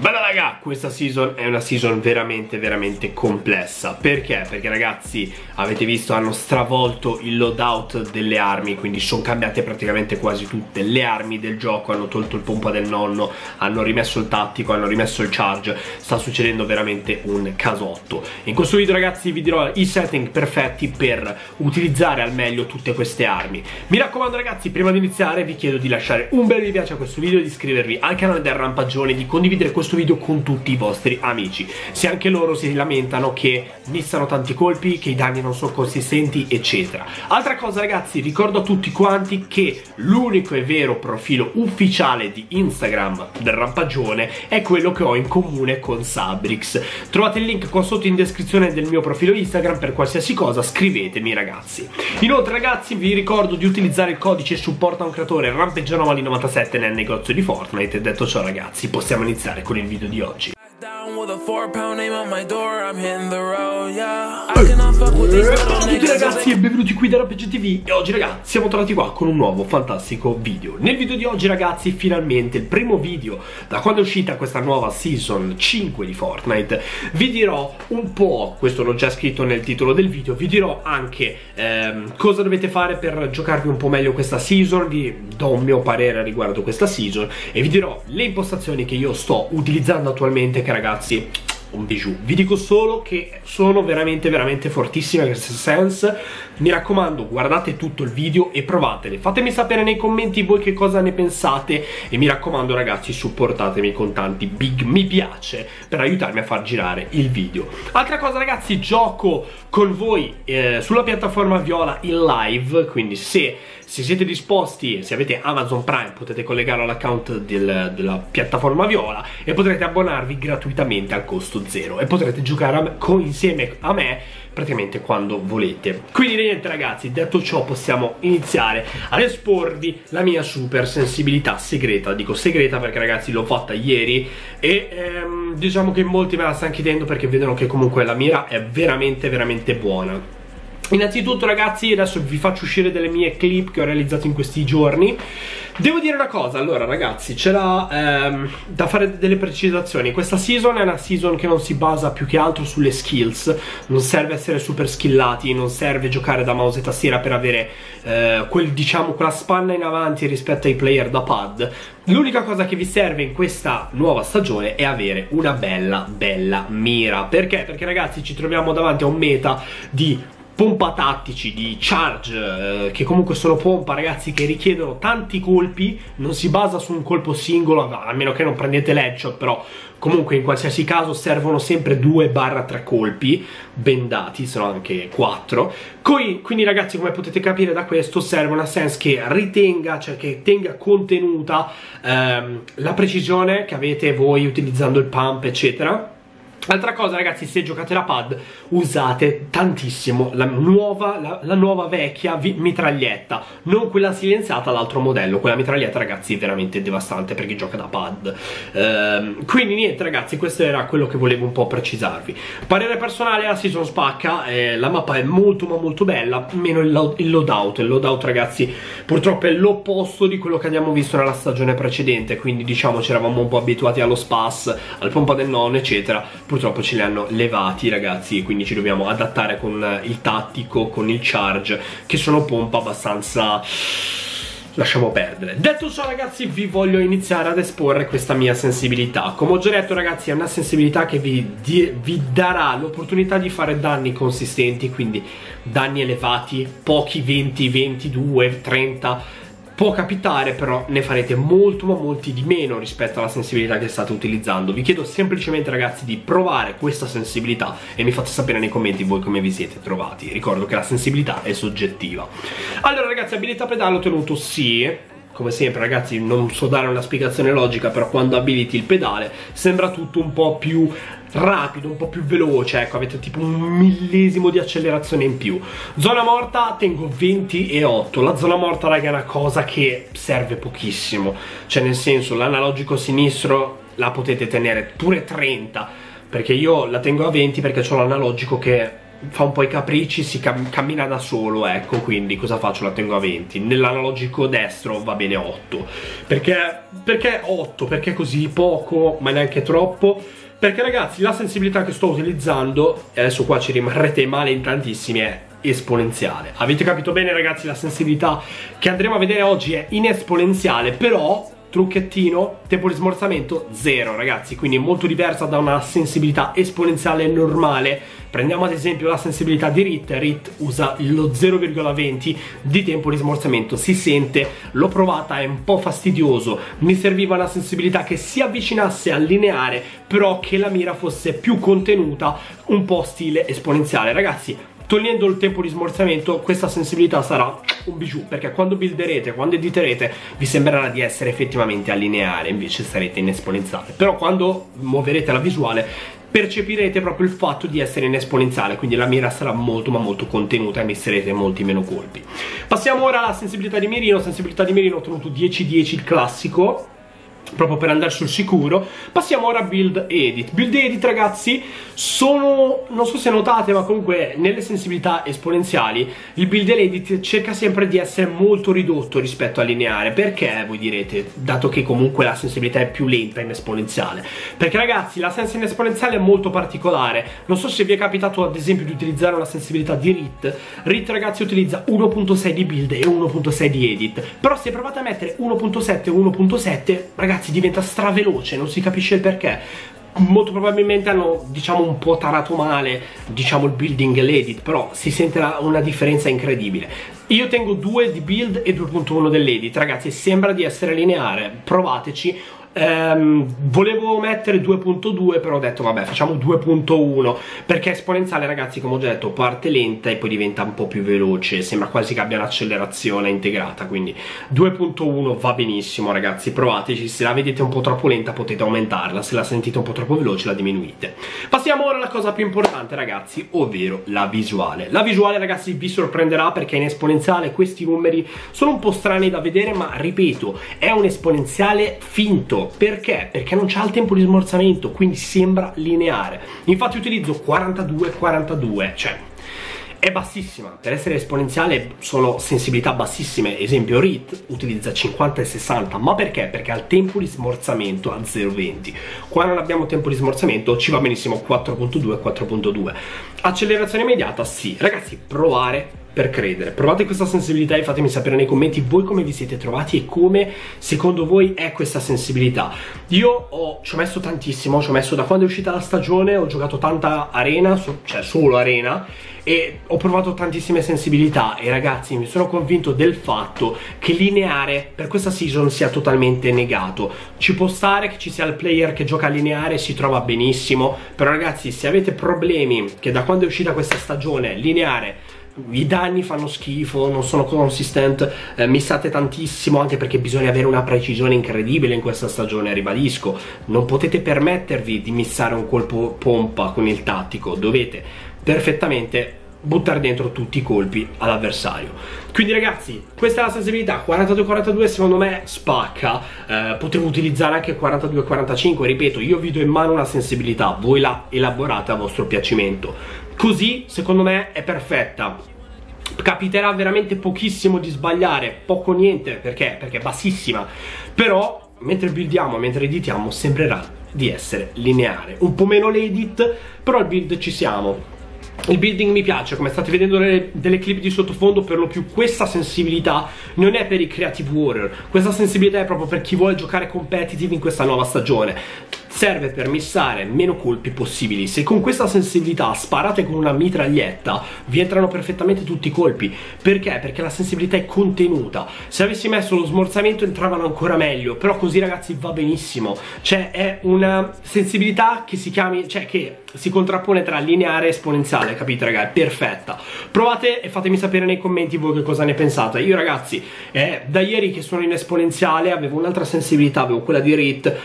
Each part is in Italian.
Bella raga, questa season è una season veramente veramente complessa. Perché? Perché ragazzi avete visto hanno stravolto il loadout delle armi Quindi sono cambiate praticamente quasi tutte. Le armi del gioco Hanno tolto il pompa del nonno, hanno rimesso il tattico, hanno rimesso il charge. Sta succedendo veramente un casotto. In questo video ragazzi vi dirò i setting perfetti per utilizzare al meglio tutte queste armi. Mi raccomando ragazzi prima di iniziare vi chiedo di lasciare un bel mi piace a questo video Di iscrivervi al canale del Rampagione, di condividere questo questo video con tutti i vostri amici. Se anche loro si lamentano che missano tanti colpi, che i danni non sono consistenti eccetera. Altra cosa ragazzi ricordo a tutti quanti che l'unico e vero profilo ufficiale di Instagram del rampagione è quello che ho in comune con Sabrix. Trovate il link qua sotto in descrizione del mio profilo Instagram per qualsiasi cosa scrivetemi ragazzi. Inoltre ragazzi vi ricordo di utilizzare il codice supporta un creatore rampeggianomali97 nel negozio di Fortnite. Detto ciò ragazzi possiamo iniziare con il video di oggi. Ciao a tutti ragazzi e benvenuti qui da RPG TV E oggi ragazzi siamo tornati qua con un nuovo fantastico video. Nel video di oggi ragazzi finalmente il primo video da quando è uscita questa nuova season 5 di Fortnite. Vi dirò un po', questo l'ho già scritto nel titolo del video Vi dirò anche ehm, cosa dovete fare per giocarvi un po' meglio questa season Vi do un mio parere riguardo questa season E vi dirò le impostazioni che io sto utilizzando attualmente che ragazzi un bijou. Vi dico solo che sono veramente veramente fortissime queste sense. Mi raccomando, guardate tutto il video e provatele. Fatemi sapere nei commenti voi che cosa ne pensate e mi raccomando ragazzi, supportatemi con tanti big mi piace per aiutarmi a far girare il video. Altra cosa ragazzi, gioco con voi eh, sulla piattaforma Viola in live, quindi se se siete disposti, se avete Amazon Prime, potete collegarlo all'account del, della piattaforma Viola e potrete abbonarvi gratuitamente al costo zero e potrete giocare a, con, insieme a me praticamente quando volete. Quindi niente ragazzi, detto ciò possiamo iniziare ad esporvi la mia super sensibilità segreta. Dico segreta perché ragazzi l'ho fatta ieri e ehm, diciamo che molti me la stanno chiedendo perché vedono che comunque la mira è veramente veramente buona. Innanzitutto ragazzi adesso vi faccio uscire delle mie clip che ho realizzato in questi giorni. Devo dire una cosa, allora ragazzi, c'era ehm, da fare delle precisazioni. Questa season è una season che non si basa più che altro sulle skills. Non serve essere super skillati, non serve giocare da mouse e tastiera per avere eh, quel, diciamo, quella spanna in avanti rispetto ai player da pad. L'unica cosa che vi serve in questa nuova stagione è avere una bella, bella mira. Perché? Perché ragazzi ci troviamo davanti a un meta di pompa tattici di charge eh, che comunque sono pompa ragazzi che richiedono tanti colpi. Non si basa su un colpo singolo a meno che non prendete l'headshot però comunque in qualsiasi caso servono sempre 2-3 colpi bendati se no anche 4 Coi, quindi ragazzi come potete capire da questo serve una sense che ritenga cioè che tenga contenuta ehm, la precisione che avete voi utilizzando il pump eccetera Altra cosa ragazzi, se giocate la pad usate tantissimo la nuova, la, la nuova vecchia mitraglietta, non quella silenziata, l'altro modello. Quella mitraglietta ragazzi è veramente devastante per chi gioca da pad. Ehm, quindi niente ragazzi, questo era quello che volevo un po' precisarvi. Parere personale, la season spacca, eh, la mappa è molto ma molto bella, meno il, il loadout. Il loadout ragazzi purtroppo è l'opposto di quello che abbiamo visto nella stagione precedente, quindi diciamo ci eravamo un po' abituati allo spas, al pompa del nonno eccetera. Purtroppo purtroppo ce li hanno levati ragazzi quindi ci dobbiamo adattare con il tattico, con il charge che sono pompa abbastanza lasciamo perdere. Detto ciò ragazzi vi voglio iniziare ad esporre questa mia sensibilità. Come ho già detto ragazzi è una sensibilità che vi, di, vi darà l'opportunità di fare danni consistenti quindi danni elevati pochi 20 22 30 Può capitare però ne farete molto ma molti di meno rispetto alla sensibilità che state utilizzando. Vi chiedo semplicemente ragazzi di provare questa sensibilità e mi fate sapere nei commenti voi come vi siete trovati. Ricordo che la sensibilità è soggettiva. Allora ragazzi abilità pedale ho ottenuto sì come sempre ragazzi non so dare una spiegazione logica però quando abiliti il pedale sembra tutto un po' più rapido, un po' più veloce, ecco, avete tipo un millesimo di accelerazione in più. Zona morta tengo 20 e 8, la zona morta raga è una cosa che serve pochissimo, cioè nel senso l'analogico sinistro la potete tenere pure 30, perché io la tengo a 20 perché ho l'analogico che fa un po' i capricci, si cam cammina da solo, ecco, quindi cosa faccio? La tengo a 20. Nell'analogico destro va bene 8. Perché, perché 8? Perché così poco, ma neanche troppo? Perché ragazzi, la sensibilità che sto utilizzando, e adesso qua ci rimarrete male in tantissimi, è esponenziale. Avete capito bene ragazzi, la sensibilità che andremo a vedere oggi è in esponenziale, però trucchettino, tempo di smorzamento zero ragazzi, quindi molto diversa da una sensibilità esponenziale normale. Prendiamo ad esempio la sensibilità di RIT, RIT usa lo 0,20 di tempo di smorzamento, si sente, l'ho provata, è un po' fastidioso, mi serviva una sensibilità che si avvicinasse al lineare, però che la mira fosse più contenuta, un po' stile esponenziale. Ragazzi, togliendo il tempo di smorzamento questa sensibilità sarà un bijou perché quando builderete, quando editerete vi sembrerà di essere effettivamente a lineare invece sarete in esponenziale però quando muoverete la visuale percepirete proprio il fatto di essere in esponenziale quindi la mira sarà molto ma molto contenuta e messerete molti meno colpi. Passiamo ora alla sensibilità di mirino. Sensibilità di mirino ho ottenuto 10-10 il classico proprio per andare sul sicuro. Passiamo ora a build edit. Build edit ragazzi sono non so se notate ma comunque nelle sensibilità esponenziali il build edit cerca sempre di essere molto ridotto rispetto al lineare. Perché voi direte dato che comunque la sensibilità è più lenta in esponenziale? Perché ragazzi la sensibilità in esponenziale è molto particolare. Non so se vi è capitato ad esempio di utilizzare una sensibilità di RIT. RIT ragazzi utilizza 1.6 di build e 1.6 di edit. Però se provate a mettere 1.7 e 1.7 ragazzi ragazzi diventa straveloce, non si capisce il perché. Molto probabilmente hanno diciamo un po' tarato male diciamo il building e l'edit però si sente una differenza incredibile. Io tengo 2 di build e 2.1 dell'edit ragazzi sembra di essere lineare provateci ehm, volevo mettere 2.2 però ho detto vabbè facciamo 2.1 perché esponenziale ragazzi come ho già detto parte lenta e poi diventa un po' più veloce sembra quasi che abbia l'accelerazione integrata quindi 2.1 va benissimo ragazzi provateci se la vedete un po' troppo lenta potete aumentarla se la sentite un po' troppo veloce la diminuite. Passiamo ora alla cosa più importante ragazzi ovvero la visuale la visuale ragazzi vi sorprenderà perché in esponenziale questi numeri sono un po' strani da vedere ma ripeto è un esponenziale finto perché? Perché non c'ha il tempo di smorzamento, quindi sembra lineare. Infatti utilizzo 42-42, cioè è bassissima, per essere esponenziale sono sensibilità bassissime, esempio RIT utilizza 50 e 60, ma perché? Perché ha il tempo di smorzamento a 0,20, qua non abbiamo tempo di smorzamento, ci va benissimo 4.2 e 4.2, accelerazione immediata sì, ragazzi provare per credere. Provate questa sensibilità e fatemi sapere nei commenti voi come vi siete trovati e come secondo voi è questa sensibilità. Io ho, ci ho messo tantissimo, ci ho messo da quando è uscita la stagione, ho giocato tanta arena, cioè solo arena e ho provato tantissime sensibilità e ragazzi mi sono convinto del fatto che lineare per questa season sia totalmente negato ci può stare che ci sia il player che gioca lineare si trova benissimo però ragazzi se avete problemi che da quando è uscita questa stagione lineare i danni fanno schifo, non sono consistent, eh, missate tantissimo anche perché bisogna avere una precisione incredibile in questa stagione, ribadisco, non potete permettervi di missare un colpo pompa con il tattico, dovete perfettamente buttare dentro tutti i colpi all'avversario. Quindi ragazzi questa è la sensibilità. 42-42 secondo me spacca. Eh, potevo utilizzare anche 42-45 ripeto io vi do in mano una sensibilità. Voi la elaborate a vostro piacimento. Così secondo me è perfetta. Capiterà veramente pochissimo di sbagliare. Poco niente perché? Perché è bassissima. Però mentre buildiamo mentre editiamo sembrerà di essere lineare. Un po' meno l'edit però al build ci siamo il building mi piace, come state vedendo nelle, delle clip di sottofondo, per lo più questa sensibilità non è per i creative warrior, questa sensibilità è proprio per chi vuole giocare competitive in questa nuova stagione serve per missare meno colpi possibili. Se con questa sensibilità sparate con una mitraglietta, vi entrano perfettamente tutti i colpi. Perché? Perché la sensibilità è contenuta. Se avessi messo lo smorzamento entravano ancora meglio, però così ragazzi va benissimo. Cioè è una sensibilità che si chiami, cioè che si contrappone tra lineare e esponenziale, capite ragazzi? Perfetta. Provate e fatemi sapere nei commenti voi che cosa ne pensate. Io ragazzi, è da ieri che sono in esponenziale, avevo un'altra sensibilità, avevo quella di RIT,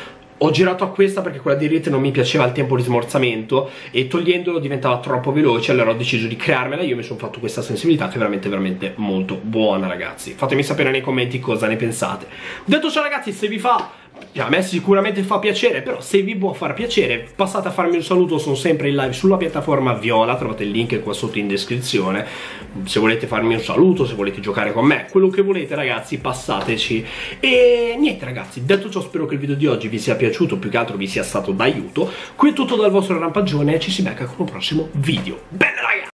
ho girato a questa perché quella di Rite non mi piaceva il tempo di smorzamento e togliendolo diventava troppo veloce allora ho deciso di crearmela. Io mi sono fatto questa sensibilità che è veramente veramente molto buona ragazzi. Fatemi sapere nei commenti cosa ne pensate. Detto ciò ragazzi se vi fa a me sicuramente fa piacere, però se vi può far piacere passate a farmi un saluto, sono sempre in live sulla piattaforma Viola, trovate il link qua sotto in descrizione, se volete farmi un saluto, se volete giocare con me, quello che volete ragazzi, passateci. E niente ragazzi, detto ciò spero che il video di oggi vi sia piaciuto, più che altro vi sia stato d'aiuto, qui è tutto dal vostro rampaggione e ci si becca con un prossimo video. Beh!